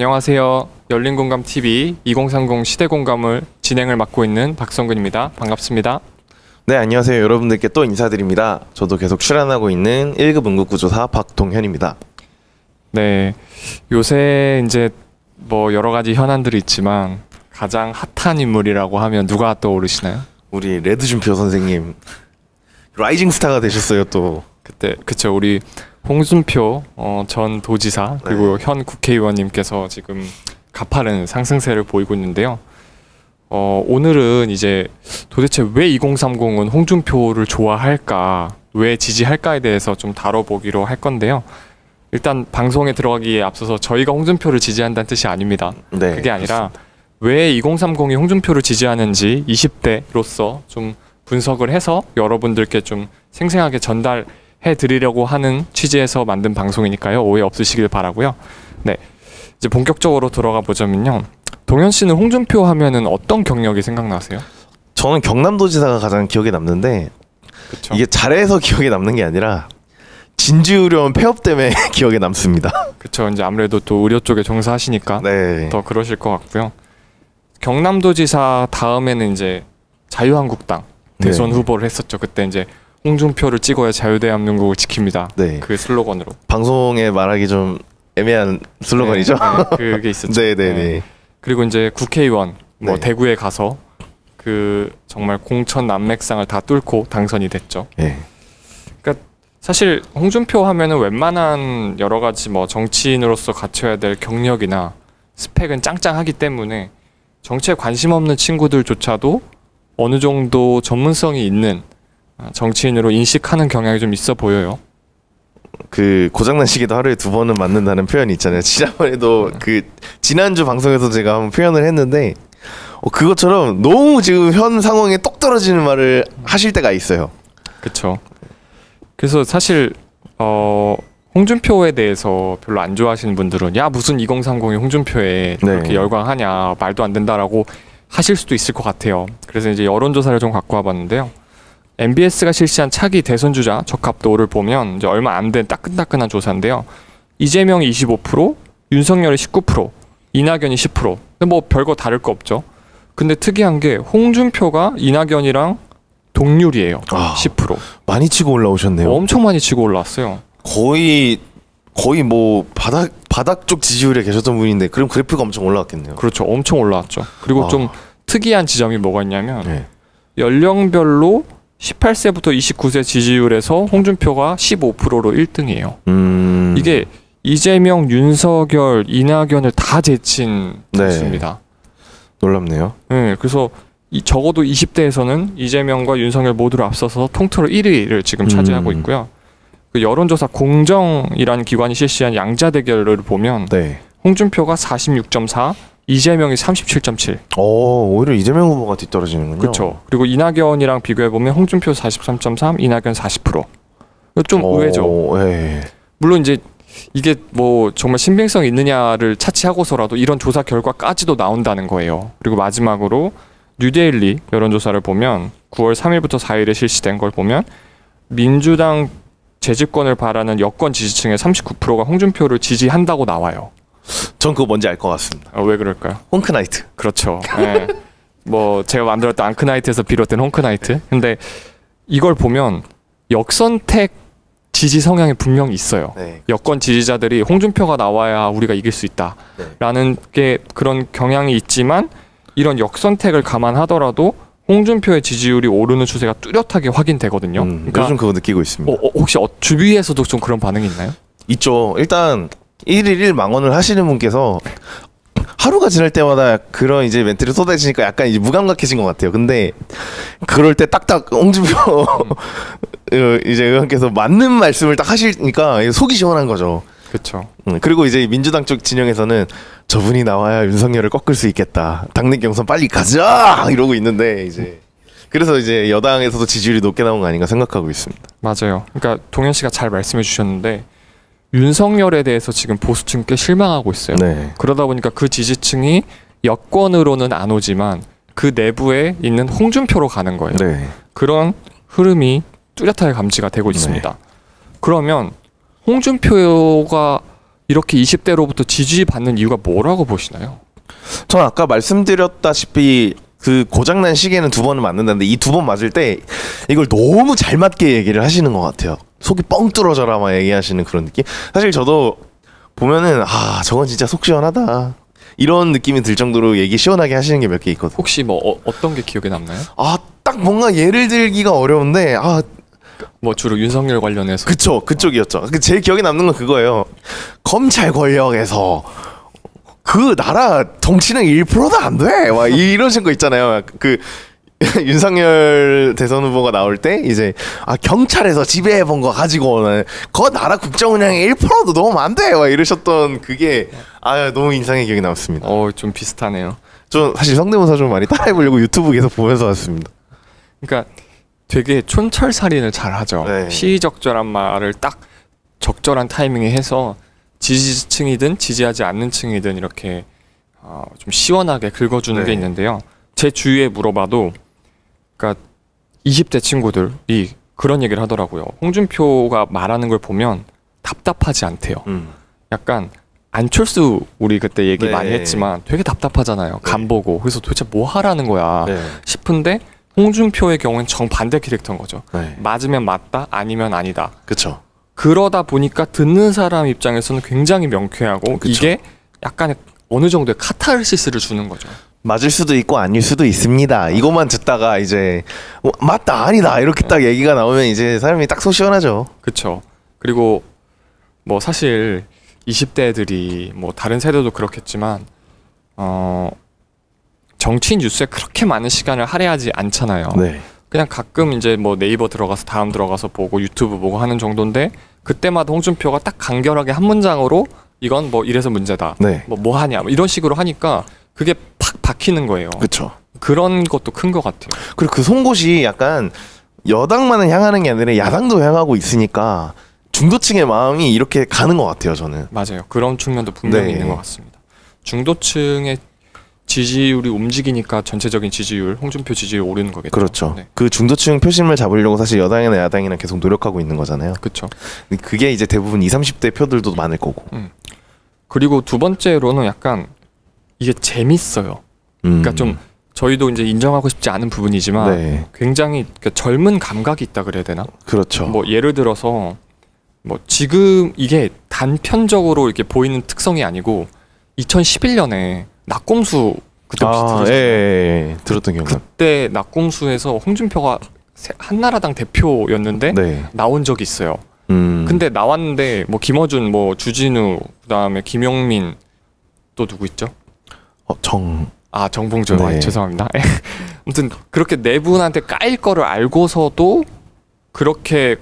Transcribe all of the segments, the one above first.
안녕하세요. 열린공감 TV 2030 시대공감을 진행을 맡고 있는 박성근입니다. 반갑습니다. 네, 안녕하세요. 여러분들께 또 인사드립니다. 저도 계속 출연하고 있는 1급 응급구조사 박동현입니다. 네, 요새 이제 뭐 여러 가지 현안들이 있지만 가장 핫한 인물이라고 하면 누가 떠오르시나요? 우리 레드준표 선생님 라이징 스타가 되셨어요 또. 그때 그쵸 우리 홍준표 어, 전 도지사 그리고 현 국회의원님께서 지금 가파른 상승세를 보이고 있는데요. 어, 오늘은 이제 도대체 왜 2030은 홍준표를 좋아할까, 왜 지지할까에 대해서 좀 다뤄보기로 할 건데요. 일단 방송에 들어가기에 앞서서 저희가 홍준표를 지지한다는 뜻이 아닙니다. 네. 그게 아니라 왜 2030이 홍준표를 지지하는지 20대로서 좀 분석을 해서 여러분들께 좀 생생하게 전달 해 드리려고 하는 취지에서 만든 방송이니까요. 오해 없으시길 바라고요. 네. 이제 본격적으로 들어가 보자면요. 동현 씨는 홍준표 하면은 어떤 경력이 생각나세요? 저는 경남도지사가 가장 기억에 남는데 그렇죠. 이게 잘해서 기억에 남는 게 아니라 진지우려운 폐업 때문에 기억에 남습니다. 그렇죠. 이제 아무래도 또 의료 쪽에 종사하시니까 네. 더 그러실 것 같고요. 경남도지사 다음에는 이제 자유한국당 대선 네. 후보를 했었죠. 그때 이제 홍준표를 찍어야 자유대한민국을 지킵니다. 네. 그 슬로건으로. 방송에 말하기 좀 애매한 슬로건이죠. 네, 네, 그게 있었죠. 네, 네, 네. 그리고 이제 국회의원 뭐 네. 대구에 가서 그 정말 공천 난맥상을 다 뚫고 당선이 됐죠. 네. 사실 홍준표 하면은 웬만한 여러 가지 뭐 정치인으로서 갖춰야 될 경력이나 스펙은 짱짱하기 때문에 정치에 관심 없는 친구들조차도 어느 정도 전문성이 있는 아, 정치인으로 인식하는 경향이 좀 있어 보여요. 그 고장난 시계도 하루에 두 번은 맞는다는 표현이 있잖아요. 지난번에도 그 지난주 방송에서 제가 한번 표현을 했는데 어, 그것처럼 너무 지금 현 상황에 똑 떨어지는 말을 하실 때가 있어요. 그렇죠. 그래서 사실 어 홍준표에 대해서 별로 안 좋아하시는 분들은 야 무슨 2030이 홍준표에 그렇게 네. 열광하냐 말도 안 된다라고 하실 수도 있을 것 같아요. 그래서 이제 여론조사를 좀 갖고 와봤는데요. MBS가 실시한 차기 대선 주자 적합도를 보면 이제 얼마 안 된 따끈따끈한 조사인데요. 이재명이 25%, 윤석열이 19%, 이낙연이 10%. 근데 뭐 별거 다를 거 없죠. 근데 특이한 게 홍준표가 이낙연이랑 동률이에요. 아. 10%. 많이 치고 올라오셨네요. 엄청 많이 치고 올라왔어요. 거의 거의 뭐 바닥 바닥 쪽 지지율에 계셨던 분인데 그럼 그래프가 엄청 올라왔겠네요. 그렇죠. 엄청 올라왔죠. 그리고 아. 좀 특이한 지점이 뭐가 있냐면 네. 연령별로 18세부터 29세 지지율에서 홍준표가 15%로 1등이에요. 음. 이게 이재명, 윤석열, 이낙연을 다 제친 네. 수입니다. 놀랍네요. 네, 그래서 이 적어도 20대에서는 이재명과 윤석열 모두를 앞서서 통틀어 1위를 지금 차지하고 음. 있고요. 그 여론조사 공정이라는 기관이 실시한 양자 대결을 보면 네. 홍준표가 46.4, 이재명이 37.7. 어 오히려 이재명 후보가 뒤떨어지는군요. 그렇죠. 그리고 이낙연이랑 비교해 보면 홍준표 43.3, 이낙연 40%. 이거 좀 어, 의외죠. 네. 물론 이제 이게 뭐 정말 신빙성 이 있느냐를 차치하고서라도 이런 조사 결과까지도 나온다는 거예요. 그리고 마지막으로 뉴데일리 여론조사를 보면 9월 3일부터 4일에 실시된 걸 보면 민주당 재집권을 바라는 여권 지지층의 39%가 홍준표를 지지한다고 나와요. 전 그거 뭔지 알 것 같습니다. 어, 왜 그럴까요? 홍크나이트. 그렇죠. 예. 뭐 제가 만들었던 앙크나이트에서 비롯된 홍크나이트. 근데 이걸 보면 역선택 지지 성향이 분명히 있어요. 네. 여권 지지자들이 홍준표가 나와야 우리가 이길 수 있다라는 게 그런 경향이 있지만 이런 역선택을 감안하더라도 홍준표의 지지율이 오르는 추세가 뚜렷하게 확인되거든요. 음, 그러니까 요즘 그거 느끼고 있습니다. 어, 어, 혹시 어, 주위에서도 좀 그런 반응이 있나요? 있죠. 일단 1일 1 망원을 하시는 분께서 하루가 지날 때마다 그런 이제 멘트를 쏟아지니까 약간 이제 무감각해진 것 같아요. 근데 그럴 때 딱딱 홍준표 어, 이제 의원께서 맞는 말씀을 딱 하시니까 속이 시원한 거죠. 그렇죠. 음, 그리고 이제 민주당 쪽 진영에서는 저분이 나와야 윤석열을 꺾을 수 있겠다. 당내 경선 빨리 가자 이러고 있는데 이제 그래서 이제 여당에서도 지지율이 높게 나온 거 아닌가 생각하고 있습니다. 맞아요. 그러니까 동현 씨가 잘 말씀해 주셨는데 윤석열에 대해서 지금 보수층 꽤 실망하고 있어요. 네. 그러다 보니까 그 지지층이 여권으로는 안 오지만 그 내부에 있는 홍준표로 가는 거예요. 네. 그런 흐름이 뚜렷하게 감지가 되고 있습니다. 그러면 홍준표가 이렇게 20대로부터 지지받는 이유가 뭐라고 보시나요? 전 아까 말씀드렸다시피 그 고장난 시계는 두 번은 맞는다는데 이 두 번 맞을 때 이걸 너무 잘 맞게 얘기를 하시는 것 같아요. 속이 뻥 뚫어져라 막 얘기하시는 그런 느낌. 사실 저도 보면은 아 저건 진짜 속 시원하다 이런 느낌이 들 정도로 얘기 시원하게 하시는 게 몇 개 있거든. 혹시 뭐 어, 떤게 기억에 남나요? 아 딱 뭔가 예를 들기가 어려운데 아 뭐 주로 윤석열 관련해서 그쵸 그쪽이었죠. 그 제일 기억에 남는 건 그거예요. 검찰 권력에서 그 나라 정치는 1%도 안 돼. 막 이러신 거 있잖아요. 그 윤석열 대선 후보가 나올 때 이제 아 경찰에서 지배해 본 거 가지고는 그 나라 국정 운영에 1%도 넣으면 안 돼. 막 이러셨던 그게 아 너무 인상의 기억이 남습니다. 어 좀 비슷하네요. 저 사실 성대모사 좀 많이 따라해 보려고 유튜브 계속 보면서 왔습니다. 그러니까 되게 촌철살인을 잘 하죠. 네. 시의적절한 말을 딱 적절한 타이밍에 해서 지지층이든 지지하지 않는 층이든 이렇게 어, 좀 시원하게 긁어주는 네. 게 있는데요. 제 주위에 물어봐도, 그러니까 20대 친구들이 그런 얘기를 하더라고요. 홍준표가 말하는 걸 보면 답답하지 않대요. 음. 약간 안철수 우리 그때 얘기 네. 많이 했지만 되게 답답하잖아요. 간 보고 그래서 도대체 뭐 하라는 거야 네. 싶은데 홍준표의 경우는 정반대 캐릭터인 거죠. 네. 맞으면 맞다, 아니면 아니다. 그쵸. 그러다 보니까 듣는 사람 입장에서는 굉장히 명쾌하고 그쵸. 이게 약간의 어느 정도의 카타르시스를 주는 거죠. 맞을 수도 있고 아닐 수도 있습니다. 이것만 듣다가 이제 어, 맞다 아니다 이렇게 딱 얘기가 나오면 이제 사람이 딱 속 시원하죠. 그렇죠. 그리고 뭐 사실 20대들이 뭐 다른 세대도 그렇겠지만 어 정치 뉴스에 그렇게 많은 시간을 할애하지 않잖아요. 네. 그냥 가끔 이제 뭐 네이버 들어가서 다음 들어가서 보고 유튜브 보고 하는 정도인데 그때마다 홍준표가 딱 간결하게 한 문장으로 이건 뭐 이래서 문제다. 네. 뭐뭐 하냐 뭐 이런 식으로 하니까 그게 팍 박히는 거예요. 그렇죠. 그런 것도 큰 것 같아요. 그리고 그 송곳이 약간 여당만은 향하는 게 아니라 야당도 향하고 있으니까 중도층의 마음이 이렇게 가는 것 같아요. 저는. 맞아요. 그런 측면도 분명히 네. 있는 것 같습니다. 중도층의 지지율이 움직이니까 전체적인 지지율, 홍준표 지지율 오르는 거겠죠. 그렇죠. 네. 그 중도층 표심을 잡으려고 사실 여당이나 야당이나 계속 노력하고 있는 거잖아요. 그렇죠. 그게 이제 대부분 20, 30대 표들도 많을 거고. 그리고 두 번째로는 약간 이게 재밌어요. 음. 그러니까 좀 저희도 이제 인정하고 싶지 않은 부분이지만 네. 굉장히 그러니까 젊은 감각이 있다 그래야 되나? 그렇죠. 뭐 예를 들어서 뭐 지금 이게 단편적으로 이렇게 보이는 특성이 아니고 2011년에 낙곰수 그때 혹시 아, 예? 예, 예. 들었던 기억 나. 그때 낙곰수에서 홍준표가 세- 한나라당 대표였는데 네. 나온 적이 있어요. 음. 근데 나왔는데 뭐 김어준, 뭐 주진우, 그다음에 김용민 또 누구 있죠? 어, 정. 아 정봉주 네. 아, 죄송합니다. 아무튼 그렇게 네 분한테 까일 거를 알고서도 그렇게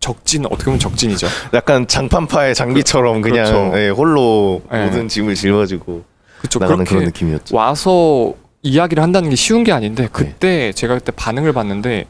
적진 어떻게 보면 적진이죠. 약간 장판파의 장비처럼 그- 그냥 그렇죠. 예, 홀로 예. 모든 짐을 짊어지고 그렇죠. 나가는 그런 느낌이었죠. 와서 이야기를 한다는 게 쉬운 게 네. 아닌데 그때 제가 그때 반응을 봤는데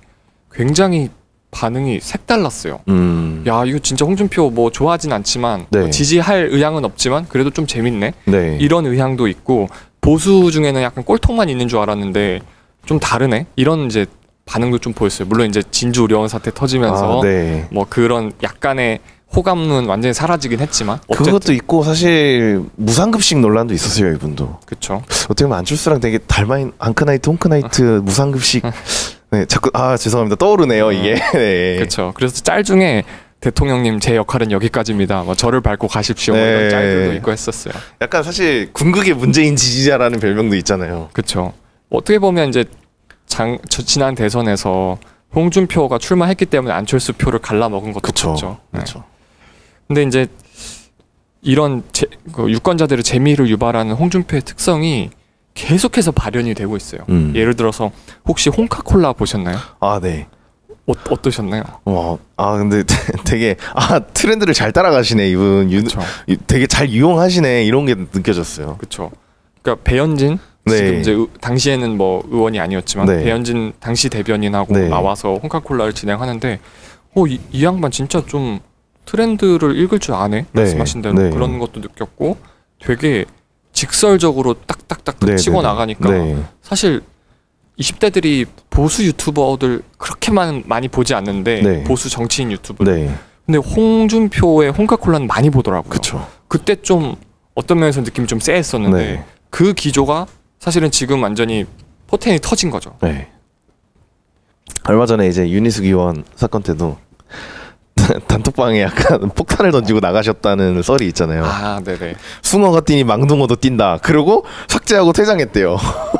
굉장히 반응이 색달랐어요. 음. 야 이거 진짜 홍준표 뭐 좋아하진 않지만 네. 뭐 지지할 의향은 없지만 그래도 좀 재밌네 네. 이런 의향도 있고 보수 중에는 약간 꼴통만 있는 줄 알았는데 좀 다르네? 이런 이제 반응도 좀 보였어요. 물론 이제 진주 의료원 사태 터지면서 아, 네. 뭐 그런 약간의 호감은 완전히 사라지긴 했지만 어쨌든. 그것도 있고 사실 무상급식 논란도 있었어요 이분도. 그쵸. 어떻게 보면 안철수랑 되게 닮아있는 앙크나이트 홍크나이트 무상급식. 네 자꾸 아 죄송합니다. 떠오르네요 이게. 네. 그쵸. 그래서 짤 중에 대통령님 제 역할은 여기까지입니다. 뭐 저를 밟고 가십시오. 뭐 이런 네. 짤들도 있고 했었어요. 약간 사실 궁극의 문재인 지지자라는 별명도 있잖아요 그렇죠. 어떻게 보면 이제 장 저- 지난 대선에서 홍준표가 출마했기 때문에 안철수 표를 갈라 먹은 것도 그쵸 그렇죠. 네. 그렇죠 근데 이제 이런 제, 그 유권자들의 재미를 유발하는 홍준표의 특성이 계속해서 발현이 되고 있어요. 음. 예를 들어서 혹시 홍카콜라 보셨나요? 아 네 어, 어떠셨나요? 와, 아 근데 되게 아 트렌드를 잘 따라가시네 이분 유. 이- 되게 잘 이용하시네 이런 게 느껴졌어요 그렇죠. 그러니까 배현진 네. 지금 이제 의- 당시에는 뭐 의원이 아니었지만 네. 배현진 당시 대변인하고 네. 나와서 홍카콜라를 진행하는데 어 이 이 양반 진짜 좀 트렌드를 읽을 줄 아네 네. 말씀하신 대로 네. 그런 것도 느꼈고 되게 직설적으로 딱딱딱 네, 치고. 나가니까 네. 사실 20대들이 보수 유튜버들 그렇게 많, 많이 보지 않는데 네. 보수 정치인 유튜브 네. 근데 홍준표의 홍카콜라는 많이 보더라고요. 그쵸. 그때 좀 어떤 면에서 느낌이 좀 쎄했었는데 네. 그 기조가 사실은 지금 완전히 포텐이 터진 거죠. 네. 얼마 전에 이제 윤희숙 의원 사건 때도 단톡방에 약간 폭탄을 던지고 나가셨다는 썰이 있잖아요. 아, 네네. 숭어가 뛰니 망둥어도 뛴다. 그러고 삭제하고 퇴장했대요.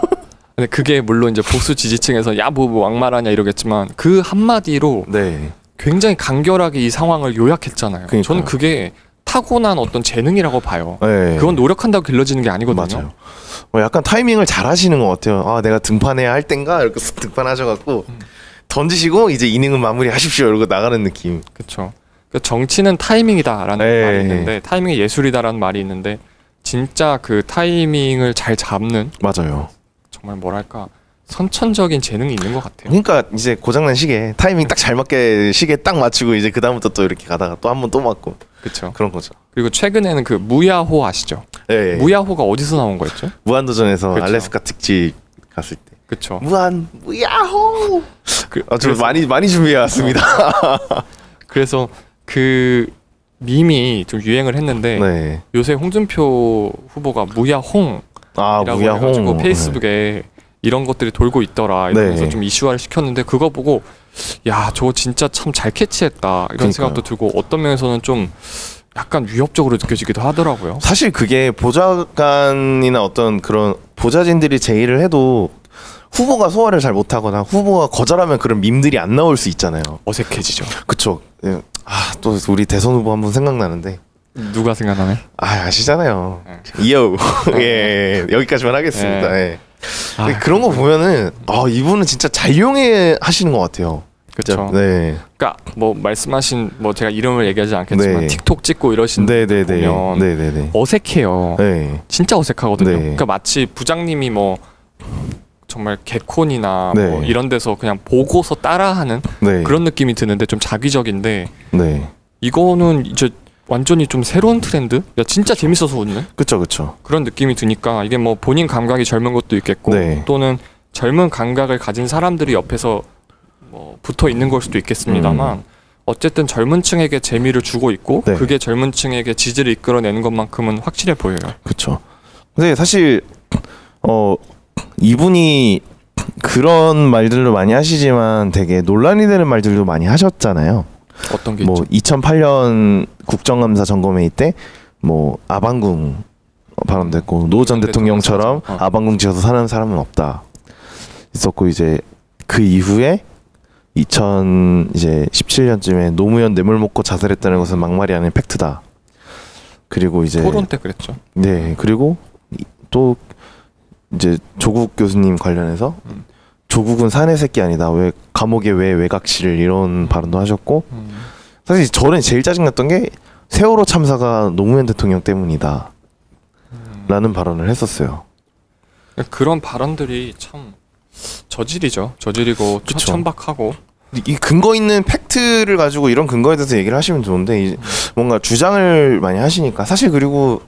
근데 그게 물론 이제 보수 지지층에서 야뭐 뭐 왕말하냐 이러겠지만 그 한마디로 네. 굉장히 간결하게 이 상황을 요약했잖아요. 그러니까요. 저는 그게 타고난 어떤 재능이라고 봐요. 네. 그건 노력한다고 길러지는 게 아니거든요. 맞아요. 어, 약간 타이밍을 잘 하시는 것 같아요. 아, 내가 등판해야 할 땐가 이렇게 쓱 등판하셔갖고 음. 던지시고 이제 이닝은 마무리하십시오. 이러고 나가는 느낌. 그렇죠. 그 정치는 타이밍이다라는 네. 말이 있는데 타이밍이 예술이다라는 말이 있는데 진짜 그 타이밍을 잘 잡는 맞아요. 정말 뭐랄까 선천적인 재능이 있는 것 같아요. 그러니까 이제 고장난 시계 타이밍 딱 잘 맞게 시계 딱 맞추고 이제 그 다음부터 또 이렇게 가다가 또 한 번 또 맞고 그렇죠. 그런 거죠. 그리고 최근에는 그 무야호 아시죠? 예. 예. 무야호가 어디서 나온 거였죠? 무한도전에서 그쵸. 알래스카 특집 갔을 때 그렇죠. 무한 무야호. 그, 아, 저 그래서- 많이 많이 준비해 왔습니다. 그래서 그 밈이 좀 유행을 했는데 네. 요새 홍준표 후보가 무야홍이라고 아 무야호. 해가지고 페이스북에 이런 것들이 돌고 있더라 이러면서 네. 좀 이슈화를 시켰는데 그거 보고 야 저거 진짜 참 잘 캐치했다 이런 그러니까요. 생각도 들고 어떤 면에서는 좀 약간 위협적으로 느껴지기도 하더라고요. 사실 그게 보좌관이나 어떤 그런 보좌진들이 제의를 해도 후보가 소화를 잘 못하거나 후보가 거절하면 그런 밈들이 안 나올 수 있잖아요. 어색해지죠. 그쵸. 예. 아, 또 우리 대선 후보 한 분 생각나는데. 누가 생각나네? 아, 아시잖아요. 네. 이요. 예, 여기까지만 하겠습니다. 네. 예. 아, 그런 거 보면은, 아, 이분은 진짜 잘 이용해 하시는 것 같아요. 그렇죠. 네. 그러니까 뭐 말씀하신 뭐 제가 이름을 얘기하지 않겠지만 네. 틱톡 찍고 이러신 네네네. 보면 네네네. 어색해요. 네. 진짜 어색하거든요. 네. 그러니까 마치 부장님이 뭐 정말 개콘이나 네. 뭐 이런 데서 그냥 보고서 따라하는 네. 그런 느낌이 드는데 좀 자기적인데 네. 이거는 이제 완전히 좀 새로운 트렌드? 야 진짜 재밌어서 웃는 그쵸, 그쵸. 그런 느낌이 드니까 이게 뭐 본인 감각이 젊은 것도 있겠고 네. 또는 젊은 감각을 가진 사람들이 옆에서 뭐 붙어 있는 걸 수도 있겠습니다만 어쨌든 젊은 층에게 재미를 주고 있고 음. 네. 그게 젊은 층에게 지지를 이끌어내는 것만큼은 확실해 보여요. 그쵸. 근데 사실 어 이분이 그런 말들도 많이 하시지만 되게 논란이 되는 말들도 많이 하셨잖아요. 어떤 게 뭐 있죠? 2008년 국정감사 점검회의 때뭐 아방궁 발언됐고 노전노 대통령처럼 대통령 아방궁 지어서 사는 사람은 없다 있었고 이제 그 이후에 2000 이제 17년쯤에 노무현 뇌물 먹고 자살했다는 것은 막말이 아닌 팩트다. 그리고 이제 토론 때 그랬죠. 네 그리고 이- 또 이제 조국 교수님 관련해서 음. 조국은 사내 새끼 아니다 왜 감옥에 왜 외곽실을 이런 발언도 하셨고 음. 사실 저는 제일 짜증났던 게 세월호 참사가 노무현 대통령 때문이다 음. 라는 발언을 했었어요 그런 발언들이 참 저질이죠. 저질이고 그쵸. 천박하고 이 근거 있는 팩트를 가지고 이런 근거에 대해서 얘기를 하시면 좋은데 이- 뭔가 주장을 많이 하시니까 사실 그리고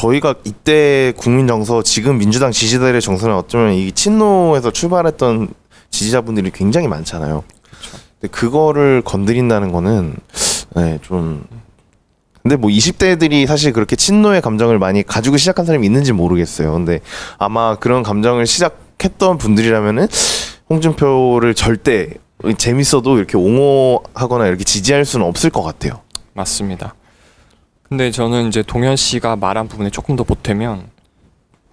저희가 이때 국민 정서 지금 민주당 지지자들의 정서는 어쩌면 이 친노에서 출발했던 지지자분들이 굉장히 많잖아요. 그렇죠. 근데 그거를 건드린다는 거는 네, 좀 근데 뭐 20대들이 사실 그렇게 친노의 감정을 많이 가지고 시작한 사람이 있는지 모르겠어요. 근데 아마 그런 감정을 시작했던 분들이라면은 홍준표를 절대 재밌어도 이렇게 옹호하거나 이렇게 지지할 수는 없을 것 같아요. 맞습니다. 근데 저는 이제 동현 씨가 말한 부분에 조금 더 보태면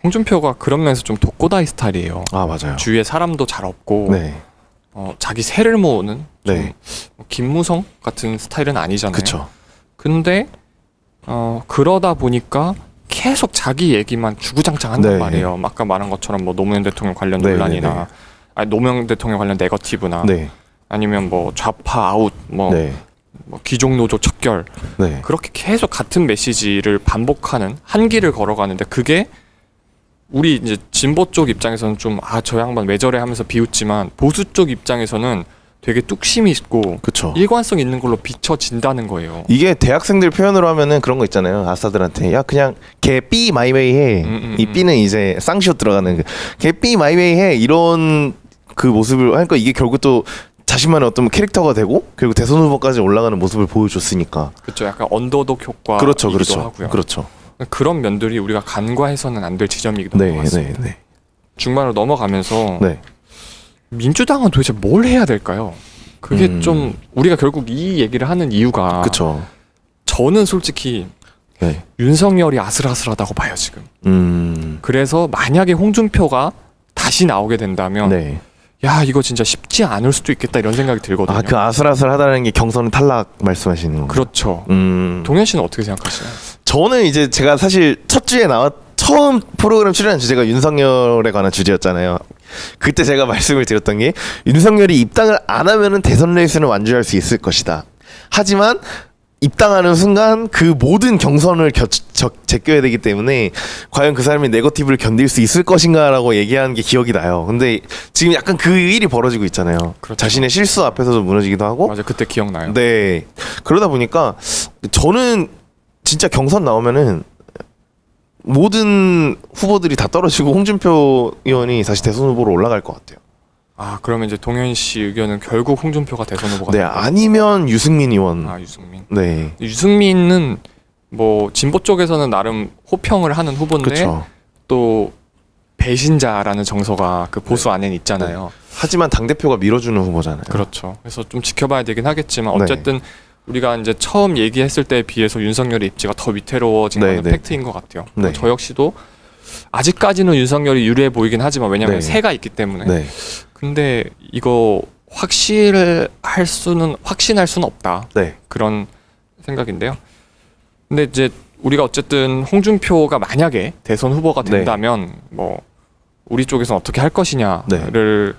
홍준표가 그런 면에서 좀 독고다이 스타일이에요. 아 맞아요. 주위에 사람도 잘 없고 네, 어, 자기 세를 모으는 좀 네, 뭐 김무성 같은 스타일은 아니잖아요. 그쵸. 근데 어, 그러다 보니까 계속 자기 얘기만 주구장창 한단 네. 말이에요. 아까 말한 것처럼 뭐 노무현 대통령 관련 네, 논란이나 네, 네. 아니 노무현 대통령 관련 네거티브나 네, 아니면 뭐 좌파 아웃 뭐, 네, 뭐 귀족 노조 척결 네, 그렇게 계속 같은 메시지를 반복하는 한 길을 걸어가는데 그게 우리 이제 진보 쪽 입장에서는 좀 아 저 양반 왜 저래 하면서 비웃지만 보수 쪽 입장에서는 되게 뚝심이 있고 그쵸. 일관성 있는 걸로 비춰진다는 거예요. 이게 대학생들 표현으로 하면은 그런 거 있잖아요. 아싸들한테 야 그냥 개삐 my way 해. 음, 음, 이 음. 삐는 이제 쌍시옷 들어가는 그 개삐 my way 해 이런 그 모습을 하니까 이게 결국 또 자신만의 어떤 캐릭터가 되고 그리고 대선 후보까지 올라가는 모습을 보여줬으니까. 그렇죠. 약간 언더독 효과 그렇죠, 그렇죠, 하고요. 그렇죠. 그런 면들이 우리가 간과해서는 안 될 지점이기도 한 네, 것 같습니다. 네, 네, 중반으로 넘어가면서 네. 민주당은 도대체 뭘 해야 될까요? 그게 음. 좀 우리가 결국 이 얘기를 하는 이유가 그렇죠. 저는 솔직히 네. 윤석열이 아슬아슬하다고 봐요 지금. 음. 그래서 만약에 홍준표가 다시 나오게 된다면 네. 야 이거 진짜 쉽지 않을 수도 있겠다 이런 생각이 들거든요. 아, 그 아슬아슬하다는 게 경선 탈락 말씀하시는 건가요? 그렇죠. 음. 동현 씨는 어떻게 생각하시나요? 저는 이제 제가 사실 첫 주에 나왔 처음 프로그램 출연한 주제가 윤석열에 관한 주제였잖아요. 그때 제가 말씀을 드렸던 게 윤석열이 입당을 안 하면은 대선 레이스는 완주할 수 있을 것이다. 하지만 입당하는 순간 그 모든 경선을 겨, 저, 제껴야 되기 때문에 과연 그 사람이 네거티브를 견딜 수 있을 것인가라고 얘기하는 게 기억이 나요. 근데 지금 약간 그 일이 벌어지고 있잖아요. 그렇죠. 자신의 실수 앞에서도 무너지기도 하고 맞아 그때 기억나요. 네. 그러다 보니까 저는 진짜 경선 나오면은 모든 후보들이 다 떨어지고 홍준표 의원이 다시 대선 후보로 올라갈 것 같아요. 아 그러면 이제 동현 씨 의견은 결국 홍준표가 대선 후보가 네. 아니면 유승민 의원. 아 유승민. 네. 유승민은 뭐 진보 쪽에서는 나름 호평을 하는 후보인데 그렇죠. 또 배신자라는 정서가 그 보수 안에는 있잖아요. 하지만 당 대표가 밀어주는 후보잖아요. 그렇죠. 그래서 좀 지켜봐야 되긴 하겠지만 네. 어쨌든 우리가 이제 처음 얘기했을 때에 비해서 윤석열의 입지가 더 위태로워진 네, 건 네. 팩트인 것 같아요. 네. 저 역시도 아직까지는 윤석열이 유리해 보이긴 하지만 왜냐하면 네. 새가 있기 때문에. 네. 근데 이거 확실할 수는 확신할 수는 없다. 네. 그런 생각인데요. 근데 이제 우리가 어쨌든 홍준표가 만약에 대선 후보가 네. 된다면 뭐 우리 쪽에서는 어떻게 할 것이냐를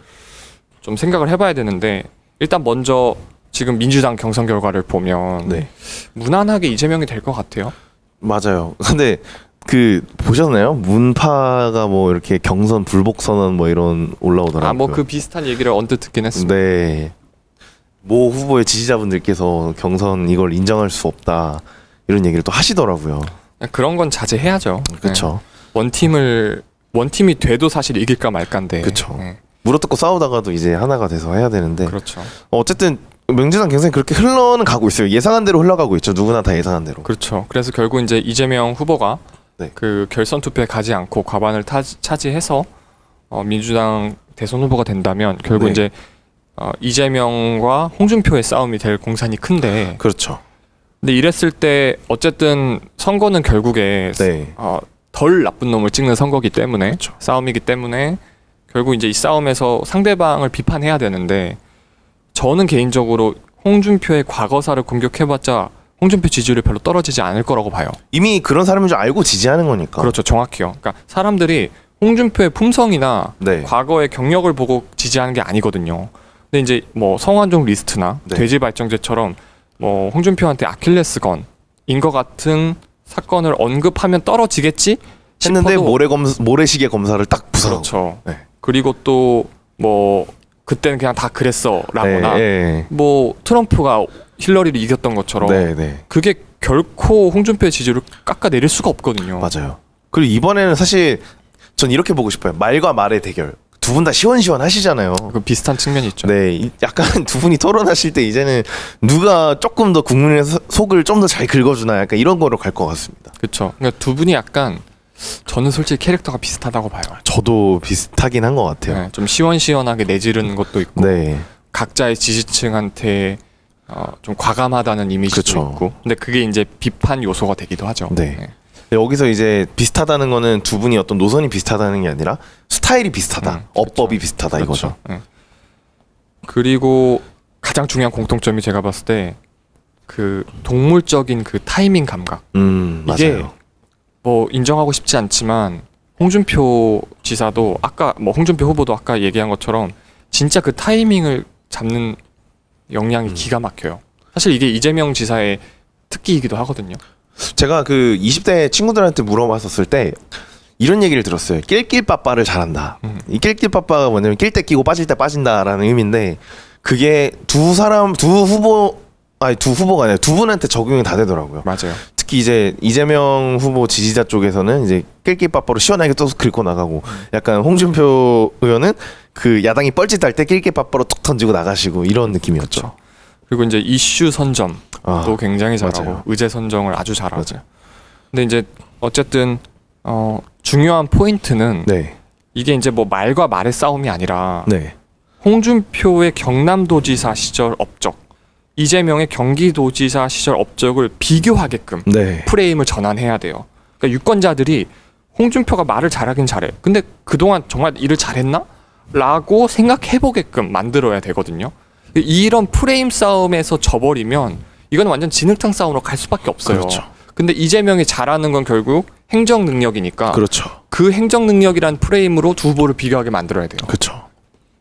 좀 생각을 해봐야 되는데 일단 먼저 지금 민주당 경선 결과를 보면 네. 무난하게 이재명이 될 것 같아요. 맞아요. 근데 그 보셨나요? 문파가 뭐 이렇게 경선 불복 선언 뭐 이런 올라오더라고요. 아 뭐 그 비슷한 얘기를 언뜻 듣긴 했습니다. 네. 모 후보의 지지자분들께서 경선 이걸 인정할 수 없다 이런 얘기를 또 하시더라고요. 그런 건 자제해야죠. 그렇죠. 네. 원팀을 원팀이 돼도 사실 이길까 말까인데. 그쵸. 네. 물어뜯고 싸우다가도 이제 하나가 돼서 해야 되는데 그렇죠. 어, 어쨌든 민주당 경선이 그렇게 흘러는 가고 있어요. 예상한 대로 흘러가고 있죠. 누구나 다 예상한 대로. 그렇죠. 그래서 결국 이제 이재명 후보가 네. 그 결선 투표에 가지 않고 과반을 타, 차지해서 어, 민주당 대선 후보가 된다면 결국 네. 이제 어, 이재명과 홍준표의 싸움이 될 공산이 큰데 그렇죠. 근데 이랬을 때 어쨌든 선거는 결국에 네. 어, 덜 나쁜 놈을 찍는 선거기 때문에 그렇죠. 싸움이기 때문에 결국 이제 이 싸움에서 상대방을 비판해야 되는데 저는 개인적으로 홍준표의 과거사를 공격해봤자 홍준표 지지율이 별로 떨어지지 않을 거라고 봐요. 이미 그런 사람인 줄 알고 지지하는 거니까. 그렇죠, 정확히요. 그러니까 사람들이 홍준표의 품성이나 네. 과거의 경력을 보고 지지하는 게 아니거든요. 근데 이제 뭐 성완종 리스트나 네. 돼지 발정제처럼 뭐 홍준표한테 아킬레스건인 것 같은 사건을 언급하면 떨어지겠지 했는데 모래 검 모래시계 검사를 딱 부서. 그렇죠. 네. 그리고 또 뭐 그때는 그냥 다 그랬어라거나 네. 뭐 트럼프가 힐러리를 이겼던 것처럼 네. 네. 그게 결코 홍준표의 지지율을 깎아내릴 수가 없거든요. 맞아요. 그리고 이번에는 사실 전 이렇게 보고 싶어요. 말과 말의 대결. 두 분 다 시원시원 하시잖아요. 그 비슷한 측면이 있죠. 네, 이- 약간 두 분이 토론하실 때 이제는 누가 조금 더 국민의 소- 속을 좀 더 잘 긁어주나 약간 이런 거로 갈 것 같습니다. 그렇죠. 그러니까 두 분이 약간 저는 솔직히 캐릭터가 비슷하다고 봐요. 저도 비슷하긴 한 것 같아요. 네, 좀 시원시원하게 내지르는 것도 있고 네, 각자의 지지층한테 어, 좀 과감하다는 이미지도 그쵸. 있고. 근데 그게 이제 비판 요소가 되기도 하죠. 네. 여기서 이제 비슷하다는 거는 두 분이 어떤 노선이 비슷하다는 게 아니라 스타일이 비슷하다, 음, 어법이 비슷하다 그렇죠. 이거죠. 네. 그리고 가장 중요한 공통점이 제가 봤을 때 그 동물적인 그 타이밍 감각. 음, 이게 맞아요. 뭐 인정하고 싶지 않지만 홍준표 지사도 아까 뭐 홍준표 후보도 아까 얘기한 것처럼 진짜 그 타이밍을 잡는 역량이 음. 기가 막혀요. 사실 이게 이재명 지사의 특기이기도 하거든요. 제가 그 20대 친구들한테 물어봤었을 때 이런 얘기를 들었어요. 낄낄빠빠를 잘한다. 음. 이 낄낄빠빠가 뭐냐면 낄 때 끼고 빠질 때 빠진다라는 의미인데 그게 두 사람 두 후보 아니 두 후보가 아니라 두 분한테 적용이 다 되더라고요. 맞아요. 특히 이제 이재명 후보 지지자 쪽에서는 이제 낄낄빠빠로 시원하게 또 긁고 나가고 약간 홍준표 의원은 그 야당이 뻘짓할 때 낄낄빠빠로 툭 던지고 나가시고 이런 느낌이었죠. 그렇죠. 그리고 이제 이슈 선점도 아, 굉장히 잘하고 맞아요. 의제 선정을 아주 잘하고. 맞아요. 근데 이제 어쨌든 어, 중요한 포인트는 네, 이게 이제 뭐 말과 말의 싸움이 아니라 네, 홍준표의 경남도지사 시절 업적, 이재명의 경기도지사 시절 업적을 비교하게끔 네, 프레임을 전환해야 돼요. 그러니까 유권자들이 홍준표가 말을 잘하긴 잘해. 근데 그동안 정말 일을 잘했나? 라고 생각해보게끔 만들어야 되거든요. 이런 프레임 싸움에서 져버리면 이건 완전 진흙탕 싸움으로 갈 수밖에 없어요. 그렇죠, 근데 이재명이 잘하는 건 결국 행정 능력이니까 그렇죠, 그 행정 능력이란 프레임으로 두 후보를 비교하게 만들어야 돼요. 그렇죠.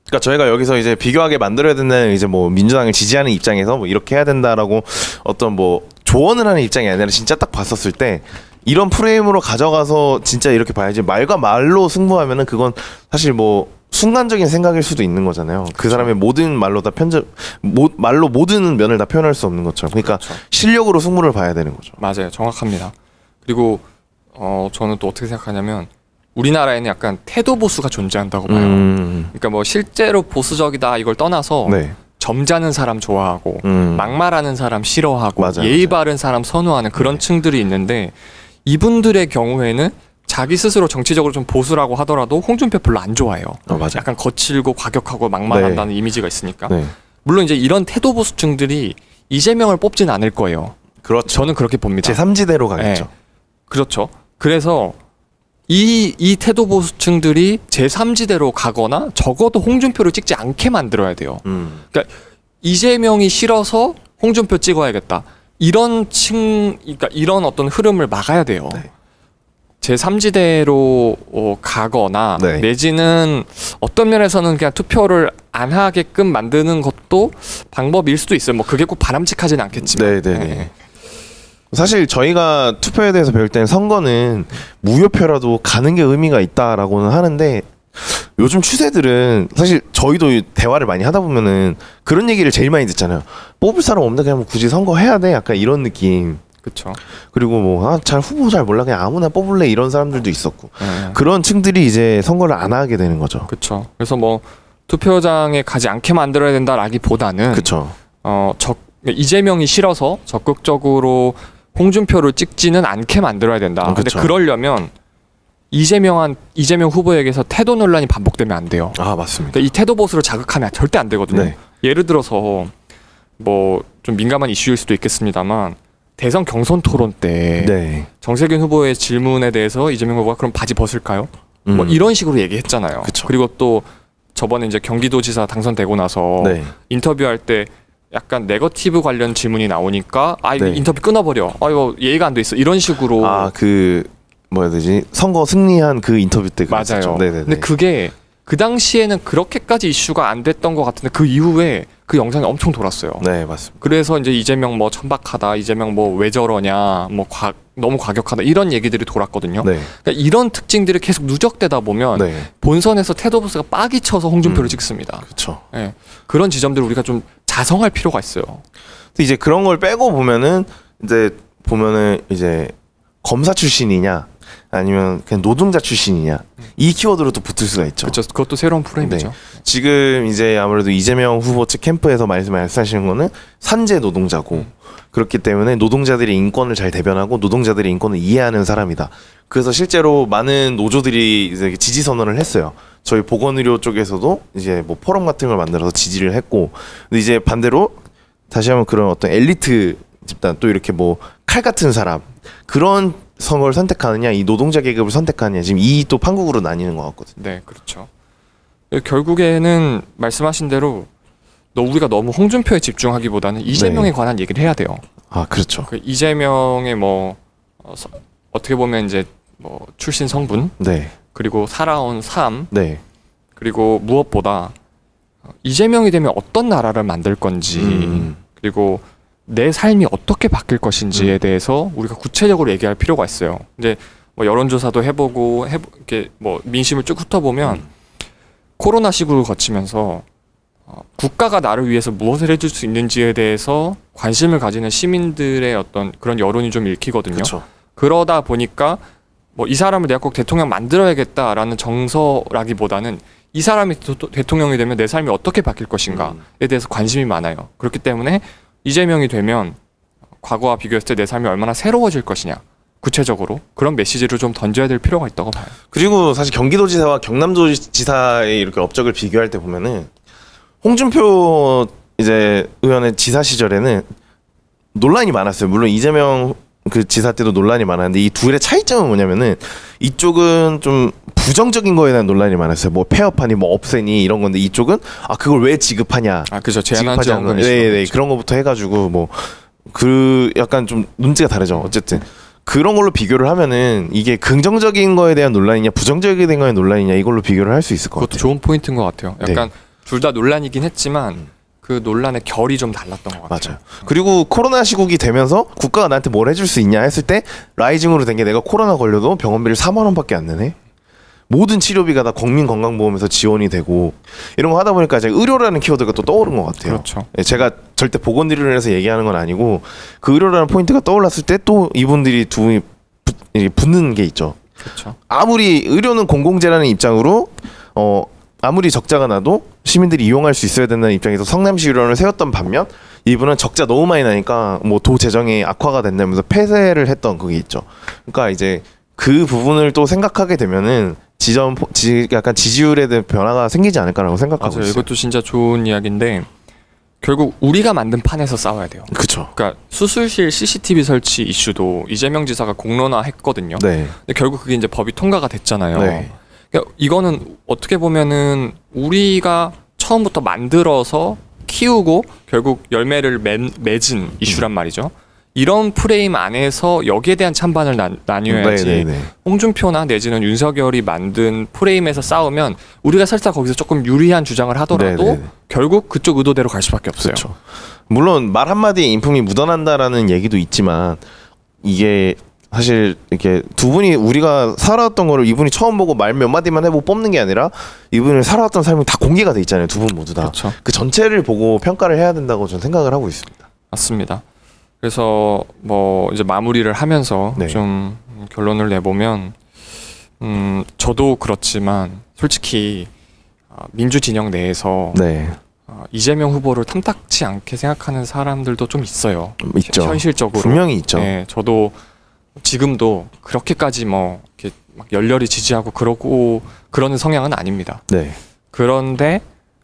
그러니까 저희가 여기서 이제 비교하게 만들어야 된다는 이제 뭐 민주당을 지지하는 입장에서 뭐 이렇게 해야 된다라고 어떤 뭐 조언을 하는 입장이 아니라 진짜 딱 봤었을 때 이런 프레임으로 가져가서 진짜 이렇게 봐야지 말과 말로 승부하면은 그건 사실 뭐 순간적인 생각일 수도 있는 거잖아요. 그 사람의 모든 말로 다 편집 모, 말로 모든 면을 다 표현할 수 없는 것처럼. 그러니까 그렇죠. 실력으로 승부를 봐야 되는 거죠. 맞아요. 정확합니다. 그리고 어 저는 또 어떻게 생각하냐면 우리나라에는 약간 태도 보수가 존재한다고 봐요. 음, 그러니까 뭐 실제로 보수적이다 이걸 떠나서 네, 점잖은 사람 좋아하고 음, 막말하는 사람 싫어하고 맞아요, 예의. 바른 사람 선호하는 그런 네. 층들이 있는데 이분들의 경우에는 자기 스스로 정치적으로 좀 보수라고 하더라도 홍준표 별로 안 좋아해요. 어, 맞아요. 약간 거칠고 과격하고 막말한다는 이미지가 있으니까. 네, 물론 이제 이런 태도 보수층들이 이재명을 뽑진 않을 거예요. 그렇죠. 저는 그렇게 봅니다. 제 3지대로 가겠죠. 네. 그렇죠. 그래서 이, 이 태도 보수층들이 제3지대로 가거나 적어도 홍준표를 찍지 않게 만들어야 돼요. 음, 이재명이 싫어서 홍준표 찍어야겠다. 이런 층, 그러니까 이런 어떤 흐름을 막아야 돼요. 네. 제3지대로 어, 가거나 네. 내지는 어떤 면에서는 그냥 투표를 안 하게끔 만드는 것도 방법일 수도 있어요. 뭐 그게 꼭 바람직하진 않겠지만. 네, 네, 네. 사실 저희가 투표에 대해서 배울 때는 선거는 무효표라도 가는 게 의미가 있다라고는 하는데 요즘 추세들은 사실 저희도 대화를 많이 하다 보면은 그런 얘기를 제일 많이 듣잖아요. 뽑을 사람 없는데 그냥 뭐 굳이 선거 해야 돼? 약간 이런 느낌. 그렇죠. 그리고 뭐아잘 후보 잘 몰라 그냥 아무나 뽑을래 이런 사람들도 있었고 네. 그런 층들이 이제 선거를 안 하게 되는 거죠. 그렇죠. 그래서 뭐 투표장에 가지 않게 만들어야 된다라기보다는 그렇죠. 어, 적, 이재명이 싫어서 적극적으로 홍준표를 찍지는 않게 만들어야 된다. 음, 근데. 그러려면 이재명한 이재명 후보에게서 태도 논란이 반복되면 안 돼요. 아 맞습니다. 그러니까 이 태도 보수를 자극하면 절대 안 되거든요. 네. 예를 들어서 뭐 좀 민감한 이슈일 수도 있겠습니다만 대선 경선 토론 때 네. 정세균 후보의 질문에 대해서 이재명 후보가 그럼 바지 벗을까요? 뭐 음. 이런 식으로 얘기했잖아요. 그쵸. 리고 또 저번에 이제 경기도지사 당선되고 나서 네. 인터뷰할 때 약간 네거티브 관련 질문이 나오니까 아 네. 인터뷰 끊어버려. 아 이거 예의가 안 돼 있어. 이런 식으로 아그 뭐야 되지 선거 승리한 그 인터뷰 때. 맞아요. 네네네. 근데 그게 그 당시에는 그렇게까지 이슈가 안 됐던 것 같은데 그 이후에 그 영상이 엄청 돌았어요. 네 맞습니다. 그래서 이제 이재명 뭐 천박하다, 이재명 뭐 왜 저러냐, 뭐 과, 너무 과격하다 이런 얘기들이 돌았거든요. 네. 그러니까 이런 특징들이 계속 누적되다 보면 네. 본선에서 테드 보스가 빡이 쳐서 홍준표를 음. 찍습니다. 그렇죠. 예. 그런 지점들을 우리가 좀 자성할 필요가 있어요. 이제 그런 걸 빼고 보면은 이제 보면은 이제 검사 출신이냐 아니면 그냥 노동자 출신이냐 이 키워드로 또 붙을 수가 있죠. 그렇죠. 그것도 새로운 프레임이죠. 지금 이제 아무래도 이재명 후보 측 캠프에서 말씀 말씀하시는 거는 산재 노동자고 음. 그렇기 때문에 노동자들의 인권을 잘 대변하고 노동자들의 인권을 이해하는 사람이다. 그래서 실제로 많은 노조들이 이제 지지 선언을 했어요. 저희 보건의료 쪽에서도 이제 뭐 포럼 같은 걸 만들어서 지지를 했고, 근데 이제 반대로 다시 한번 그런 어떤 엘리트 집단 또 이렇게 뭐 칼 같은 사람 그런 선거를 선택하느냐 이 노동자 계급을 선택하느냐 지금 이 또 판국으로 나뉘는 것 같거든요. 네, 그렇죠. 결국에는 말씀하신 대로 너 우리가 너무 홍준표에 집중하기보다는 이재명에 네. 관한 얘기를 해야 돼요. 아 그렇죠. 그 이재명의 뭐 어, 서- 어떻게 보면 이제 뭐 출신 성분 네, 그리고 살아온 삶 네. 그리고 무엇보다 어, 이재명이 되면 어떤 나라를 만들 건지 음. 그리고 내 삶이 어떻게 바뀔 것인지에 음. 대해서 우리가 구체적으로 얘기할 필요가 있어요. 이제 뭐 여론조사도 해보고 해 이렇게 뭐 민심을 쭉 훑어보면 음. 코로나 시국을 거치면서 어, 국가가 나를 위해서 무엇을 해줄 수 있는지에 대해서 관심을 가지는 시민들의 어떤 그런 여론이 좀 읽히거든요. 그렇죠. 그러다 보니까 뭐 이 사람을 내가 꼭 대통령 만들어야겠다라는 정서라기보다는 이 사람이 도- 도- 대통령이 되면 내 삶이 어떻게 바뀔 것인가에 음. 대해서 관심이 많아요. 그렇기 때문에 이재명이 되면 과거와 비교했을 때 내 삶이 얼마나 새로워질 것이냐. 구체적으로 그런 메시지를 좀 던져야 될 필요가 있다고 봐요. 그리고 사실 경기도지사와 경남도지사의 이렇게 업적을 비교할 때 보면은 홍준표 이제 의원의 지사 시절에는 논란이 많았어요. 물론 이재명 그 지사 때도 논란이 많았는데 이 둘의 차이점은 뭐냐면은 이쪽은 좀 부정적인 거에 대한 논란이 많았어요. 뭐 폐업하니 뭐 없애니 이런 건데 이쪽은 아 그걸 왜 지급하냐 아 그죠 제한한지원금 않는 네, 네, 그런 거부터 해가지고 뭐 그 약간 좀 논지가 다르죠. 어쨌든 그런 걸로 비교를 하면은 이게 긍정적인 거에 대한 논란이냐 부정적인 거에 논란이냐 이걸로 비교를 할 수 있을 것 그것도 같아요. 좋은 포인트인 것 같아요. 약간 둘다 논란이긴 했지만 음. 그 논란의 결이 좀 달랐던 것 같아요. 맞아요. 그리고 코로나 시국이 되면서 국가가 나한테 뭘 해줄 수 있냐 했을 때 rising으로 된 게 내가 코로나 걸려도 병원비를 4만 원밖에 안 내네. 모든 치료비가 다 국민 건강보험에서 지원이 되고 이런 거 하다 보니까 이제 의료라는 키워드가 또 떠오른 것 같아요. 그렇죠. 예, 제가 절대 보건의료를 해서 얘기하는 건 아니고 그 의료라는 포인트가 떠올랐을 때 또 이분들이 두 분이 붙, 붙는 게 있죠. 그렇죠. 아무리 의료는 공공재라는 입장으로 어 아무리 적자가 나도 시민들이 이용할 수 있어야 된다는 입장에서 성남시 의료원을 세웠던 반면 이분은 적자 너무 많이 나니까 뭐 도 재정이 악화가 된다면서 폐쇄를 했던 그게 있죠. 그러니까 이제 그 부분을 또 생각하게 되면은 지점 포- 지 약간 지지율에 대한 변화가 생기지 않을까라고 생각하고 맞아요. 있어요. 이것도 진짜 좋은 이야기인데 결국 우리가 만든 판에서 싸워야 돼요. 그렇죠. 그러니까 수술실 CCTV 설치 이슈도 이재명 지사가 공론화했거든요. 네. 근데 결국 그게 이제 법이 통과가 됐잖아요. 네. 그러니까 이거는 어떻게 보면은 우리가 처음부터 만들어서 키우고 결국 열매를 맺, 맺은 이슈란 말이죠. 이런 프레임 안에서 여기에 대한 찬반을 나, 나뉘어야지 네, 네, 네. 홍준표나 내지는 윤석열이 만든 프레임에서 싸우면 우리가 설사 거기서 조금 유리한 주장을 하더라도 네, 네, 네. 결국 그쪽 의도대로 갈 수밖에 없어요. 그렇죠. 물론 말 한마디에 인품이 묻어난다라는 얘기도 있지만 이게 사실 이렇게 두 분이 우리가 살아왔던 거를 이분이 처음 보고 말 몇 마디만 해보고 뽑는 게 아니라 이분이 살아왔던 삶이 다 공개가 돼 있잖아요. 두 분 모두 다. 그렇죠. 그 전체를 보고 평가를 해야 된다고 저는 생각을 하고 있습니다. 맞습니다. 그래서 뭐 이제 마무리를 하면서 네. 좀 결론을 내보면 음 저도 그렇지만 솔직히 아, 민주 진영 내에서 네, 아, 이재명 후보를 탐탁치 않게 생각하는 사람들도 좀 있어요. 있죠. 현실적으로 분명히 있죠. 네, 저도 지금도 그렇게까지 뭐 이렇게 막 열렬히 지지하고 그러고 그러는 성향은 아닙니다. 네, 그런데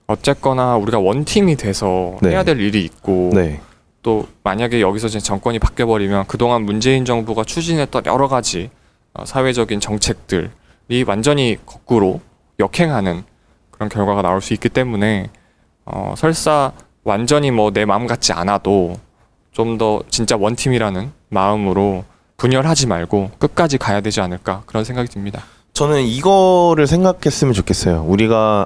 어쨌거나 우리가 원팀이 돼서 네. 해야 될 일이 있고 네, 또 만약에 여기서 이제 정권이 바뀌어 버리면 그동안 문재인 정부가 추진했던 여러 가지 어, 사회적인 정책들이 완전히 거꾸로 역행하는 그런 결과가 나올 수 있기 때문에 어, 설사 완전히 뭐 내 마음 같지 않아도 좀 더 진짜 원팀이라는 마음으로 분열하지 말고 끝까지 가야 되지 않을까 그런 생각이 듭니다. 저는 이거를 생각했으면 좋겠어요. 우리가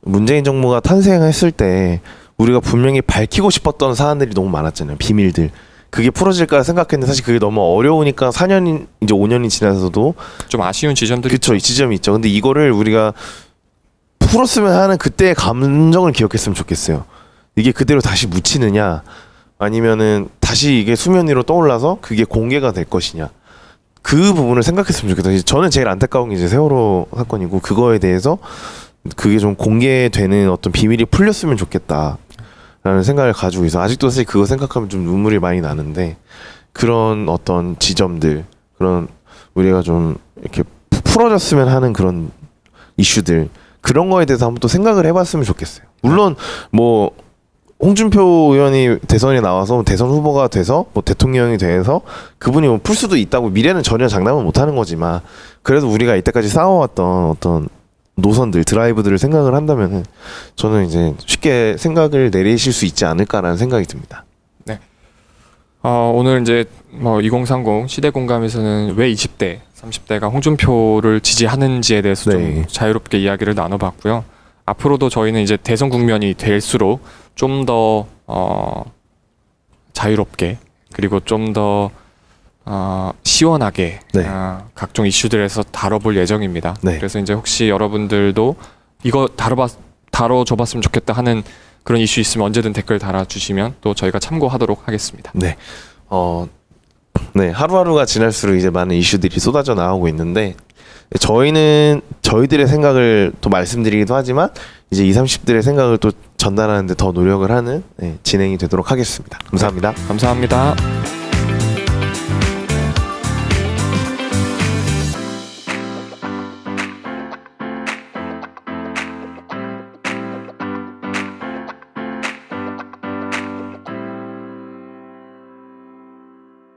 문재인 정부가 탄생했을 때 우리가 분명히 밝히고 싶었던 사안들이 너무 많았잖아요. 비밀들. 그게 풀어질까 생각했는데 사실 그게 너무 어려우니까 4년이 이제 5년이 지나서도 좀 아쉬운 지점들이 그쵸 이 지점이 있죠. 근데 이거를 우리가 풀었으면 하는 그때의 감정을 기억했으면 좋겠어요. 이게 그대로 다시 묻히느냐 아니면은 다시 이게 수면 위로 떠올라서 그게 공개가 될 것이냐 그 부분을 생각했으면 좋겠다. 저는 제일 안타까운 게 이제 세월호 사건이고 그거에 대해서 그게 좀 공개되는 어떤 비밀이 풀렸으면 좋겠다라는 생각을 가지고 있어. 아직도 사실 그거 생각하면 좀 눈물이 많이 나는데 그런 어떤 지점들 그런 우리가 좀 이렇게 푸- 풀어졌으면 하는 그런 이슈들 그런 거에 대해서 한번 또 생각을 해봤으면 좋겠어요. 물론 뭐 홍준표 의원이 대선에 나와서 대선 후보가 돼서 뭐 대통령이 돼서 그분이 뭐 풀 수도 있다고 미래는 전혀 장담은 못하는 거지만 그래도 우리가 이때까지 쌓아왔던 어떤 노선들 드라이브들을 생각을 한다면은 저는 이제 쉽게 생각을 내리실 수 있지 않을까라는 생각이 듭니다. 어, 오늘 이제 뭐 2030 시대 공감에서는 왜 20대, 30대가 홍준표를 지지하는지에 대해서 네. 좀 자유롭게 이야기를 나눠봤고요. 앞으로도 저희는 이제 대선 국면이 될수록 좀더 어, 자유롭게 그리고 좀더 어, 시원하게 네. 어, 각종 이슈들에서 다뤄볼 예정입니다. 네. 그래서 이제 혹시 여러분들도 이거 다뤄봤 다뤄줘봤으면 좋겠다 하는 그런 이슈 있으면 언제든 댓글 달아주시면 또 저희가 참고하도록 하겠습니다. 네. 어, 네. 하루하루가 지날수록 이제 많은 이슈들이 쏟아져 나오고 있는데 저희는 저희들의 생각을 또 말씀드리기도 하지만 이제 20, 30들의 생각을 또 전달하는데 더 노력을 하는 네, 진행이 되도록 하겠습니다. 감사합니다. 감사합니다.